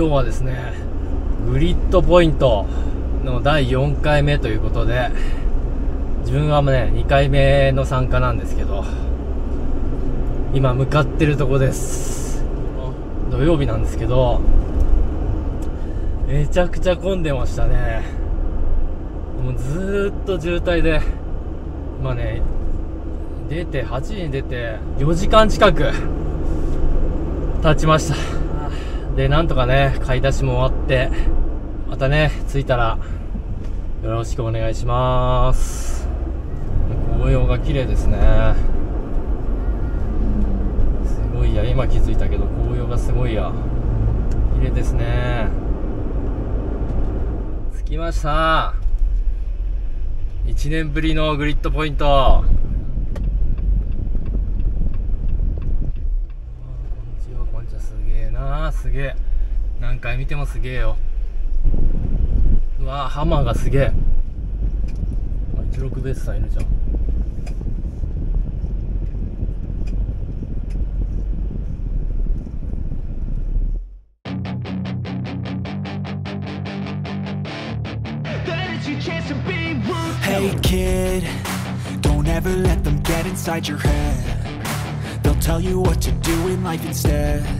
今日はですねグリッドポイントの第4回目ということで自分はね2回目の参加なんですけど今向かってるとこです。土曜日なんですけどめちゃくちゃ混んでましたね。もうずっと渋滞で今ね出て8時に出て4時間近く経ちました。でなんとかね買い出しも終わってまたね着いたらよろしくお願いします。紅葉が綺麗ですね。すごいや。今気づいたけど紅葉がすごいや。綺麗ですね。着きました。1年ぶりのグリッドポイントこんにちはすげえなすげえ何回見てもすげえようわハマーがすげえ16ベースさんいるじゃん Hey kid, don't ever let them get inside your head. They'll tell you what to do in life instead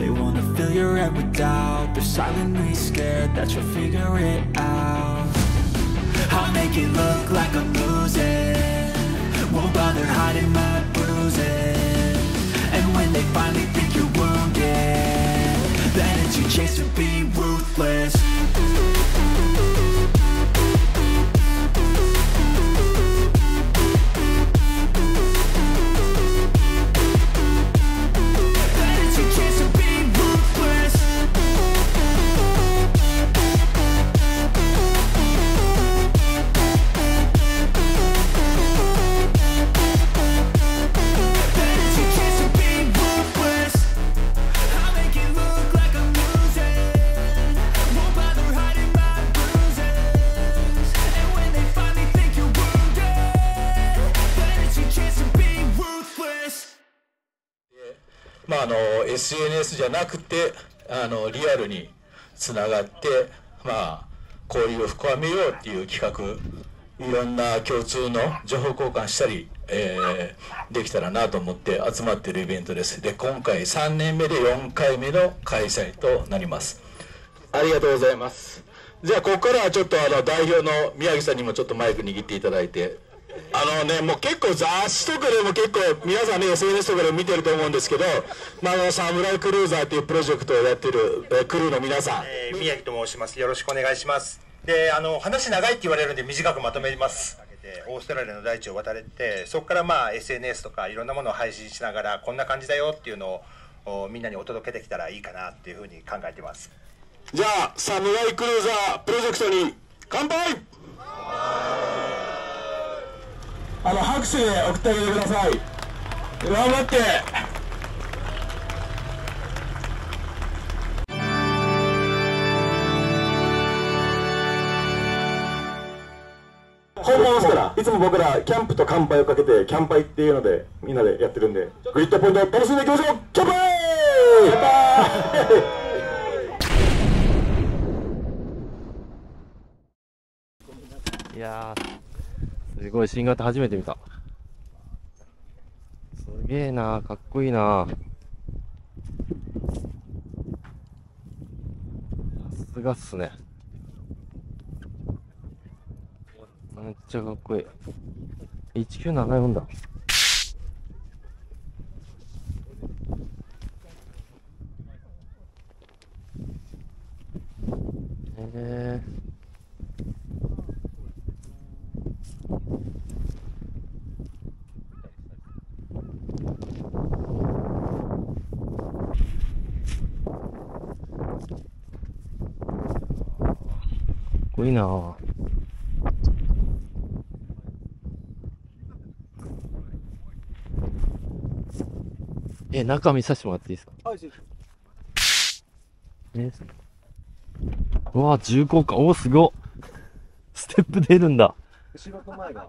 They wanna fill your head with doubt. They're silently scared that you'll figure it out. I'll make it look like I'm losing. Won't bother hiding my bruises. And when they finally think you're wounded Then it's your chance to be SNS じゃなくてあのリアルにつながってまあ交流を深めようっていう企画いろんな共通の情報交換したり、えー、できたらなと思って集まってるイベントです。で今回3年目で4回目の開催となります。ありがとうございます。じゃあここからはちょっとあの代表の宮城さんにもちょっとマイク握っていただいて。あのね、もう結構雑誌とかでも結構皆さんね SNS とかでも見てると思うんですけど、まあ、あのサムライクルーザーというプロジェクトをやってる、えー、クルーの皆さん、えー、宮城と申します。よろしくお願いします。であの話長いって言われるんで短くまとめます。オーストラリアの大地を渡れてそこからまあ SNS とかいろんなものを配信しながらこんな感じだよっていうのをみんなにお届けできたらいいかなっていうふうに考えてます。じゃあサムライクルーザープロジェクトに乾杯あの拍手で送ってあげてください。頑張って。本物ですからいつも僕らキャンプと乾杯をかけてキャンパイっていうのでみんなでやってるんでグリッドポイント楽しんでいきましょう。乾杯！乾杯！いや、すごい、新型初めて見た。すげえなかっこいいなさすがっすね。めっちゃかっこいい。1974だ。えーこいいなえ、中見させてもらっていいですか？はい、えうわ、重厚感。おすごステップ出るんだ。後ろと前が、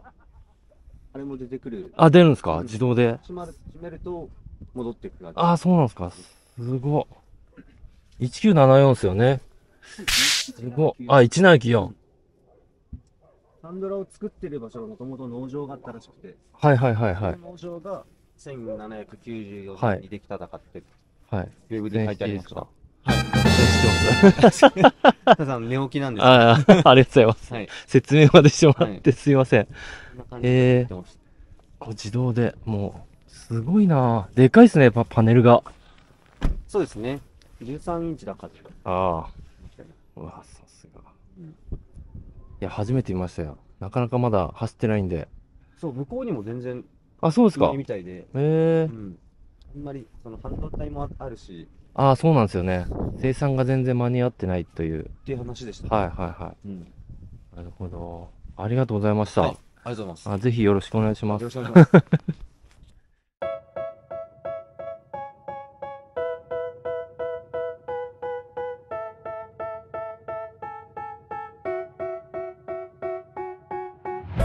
あれも出てくる。あ、出るんですか？自動で？閉まる、閉めると、戻ってくる。あ、そうなんですか。すご。1974ですよね。すごい。あ、1794。サンドラを作ってる場所がもともと農場があったらしくて。はいはいはいはい。農場が1794年にできただかって。はい。ウェブで書いてありますか？はい。知ってます。ただ寝起きなんですああ、ありがとうございます。はい。説明までしてもらってすいません。ええー、こう自動で、もう、すごいなでかいっすね、パパネルが。そうですね。13インチだから。ああ。うわ、さすが。いや、初めて見ましたよ。なかなかまだ走ってないんで。そう、向こうにも全然、あ、そうですか。みたいで。へえー。うん。あんまり、その半導体もあるし。ああ、そうなんですよね。生産が全然間に合ってないという。っていう話でした、ね。はいはいはい。うん。なるほど。ありがとうございました。はい、ありがとうございます。あぜひよろしくお願いします。よろしくお願いします。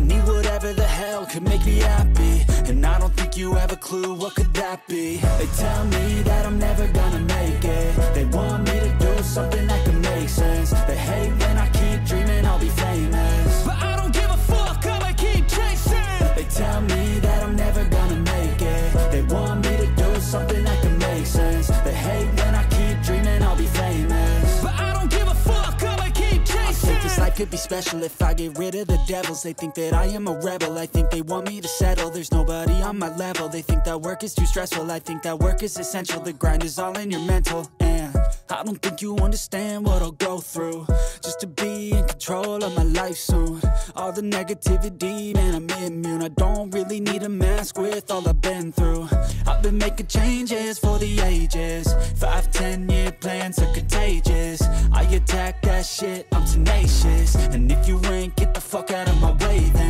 I need whatever the hell could make me happy. And I don't think you have a clue what could that be. They tell me that I'm never gonna make it. They want me to do something that could make sense. They hate when I keep dreaming I'll be famous. But I don't give a fuck, I'ma keep chasing. They tell me that I'm never gonna could be special if I get rid of the devils. They think that I am a rebel. I think they want me to settle. There's nobody on my level. They think that work is too stressful. I think that work is essential. The grind is all in your mental. And I don't think you understand what I'll go through just to be in control of my life soon. All the negativity, man, I'm immune. I don't really need a mask with all I've been through. I've been making changes for the ages. Five, ten year plans are contagious. I attack that shit, I'm tenacious. And if you ain't, get the fuck out of my way then.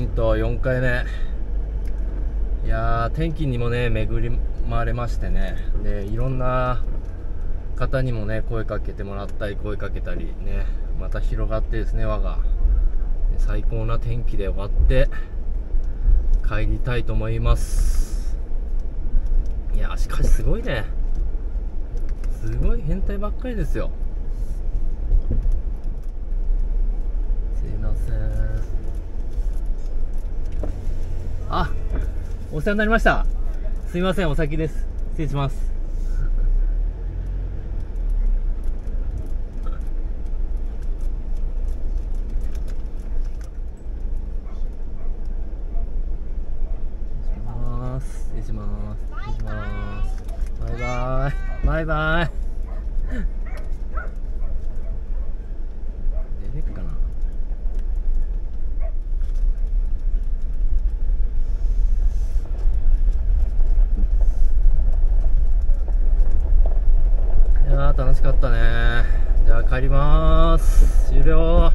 イント4回目。いやー天気にもね巡り回れましてね。でいろんな方にもね声かけてもらったり声かけたりね。また広がってですね輪が。最高な天気で終わって帰りたいと思います。いやしかしすごいね。すごい変態ばっかりですよすいませんあお世話になりました。すいませんお先です。失礼します。失礼します。失礼します。バイバイ。バイバイ出てくかないやー楽しかったね。じゃあ帰りまーす。終了。